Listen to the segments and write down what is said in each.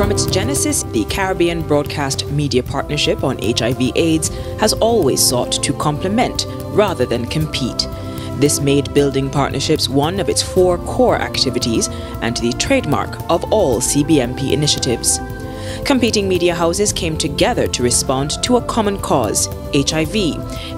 From its genesis, the Caribbean Broadcast Media Partnership on HIV/AIDS has always sought to complement rather than compete. This made building partnerships one of its four core activities and the trademark of all CBMP initiatives. Competing media houses came together to respond to a common cause, HIV,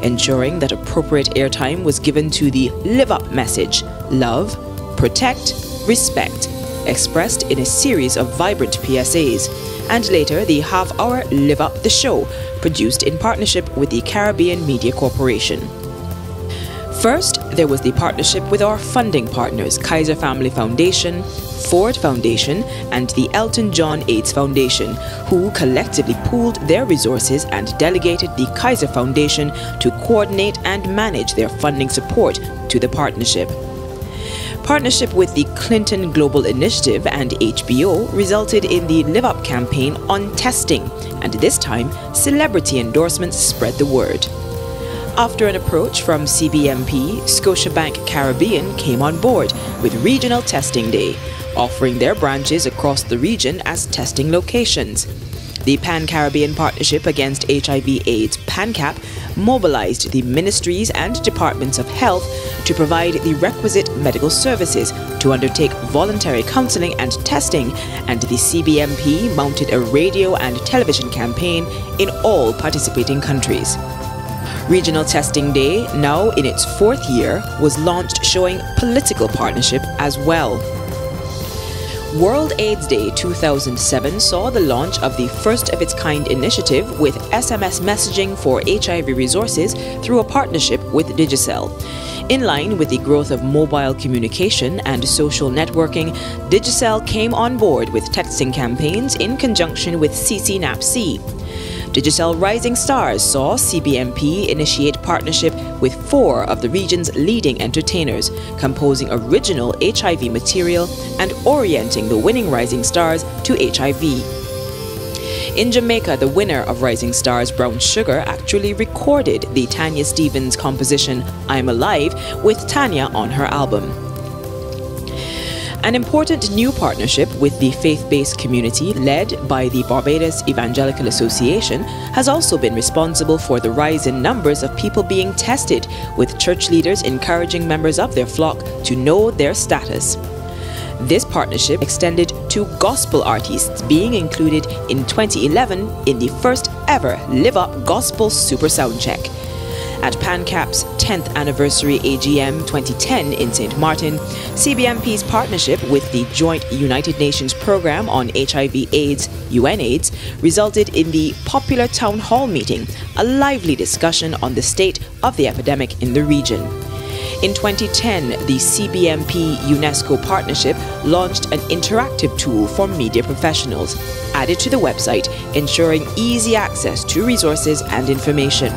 ensuring that appropriate airtime was given to the Live Up message love, protect, respect, expressed in a series of vibrant PSAs, and later the half hour Live Up the Show, produced in partnership with the Caribbean Media Corporation. First, there was the partnership with our funding partners, Kaiser Family Foundation, Ford Foundation, and the Elton John AIDS Foundation, who collectively pooled their resources and delegated the Kaiser Foundation to coordinate and manage their funding support to the partnership. Partnership with the Clinton Global Initiative and HBO resulted in the Live Up campaign on testing, and this time, celebrity endorsements spread the word. After an approach from CBMP, Scotiabank Caribbean came on board with Regional Testing Day, offering their branches across the region as testing locations. The Pan Caribbean Partnership Against HIV/AIDS, PANCAP, mobilized the ministries and departments of health to provide the requisite medical services to undertake voluntary counseling and testing, and the CBMP mounted a radio and television campaign in all participating countries. Regional Testing Day, now in its fourth year, was launched showing political partnership as well. World AIDS Day 2007 saw the launch of the first of its kind initiative with SMS messaging for HIV resources through a partnership with Digicel. In line with the growth of mobile communication and social networking, Digicel came on board with texting campaigns in conjunction with CCNAPC. Digicel Rising Stars saw CBMP initiate partnership with four of the region's leading entertainers, composing original HIV material and orienting the winning Rising Stars to HIV. In Jamaica, the winner of Rising Stars Brown Sugar actually recorded the Tanya Stephens composition I'm Alive with Tanya on her album. An important new partnership with the faith based community, led by the Barbados Evangelical Association, has also been responsible for the rise in numbers of people being tested, with church leaders encouraging members of their flock to know their status. This partnership extended to gospel artists being included in 2011 in the first ever Live Up Gospel Super Soundcheck. At PANCAP's 10th anniversary AGM 2010 in St. Martin, CBMP's partnership with the Joint United Nations Programme on HIV/AIDS, UNAIDS, resulted in the popular town hall meeting, a lively discussion on the state of the epidemic in the region. In 2010, the CBMP UNESCO partnership launched an interactive tool for media professionals, added to the website, ensuring easy access to resources and information.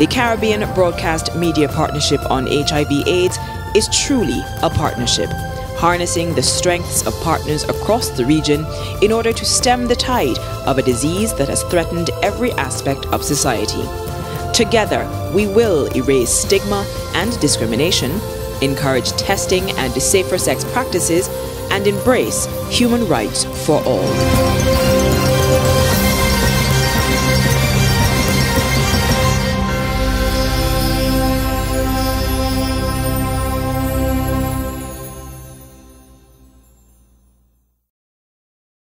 The Caribbean Broadcast Media Partnership on HIV/AIDS is truly a partnership, harnessing the strengths of partners across the region in order to stem the tide of a disease that has threatened every aspect of society. Together, we will erase stigma and discrimination, encourage testing and safer sex practices, and embrace human rights for all.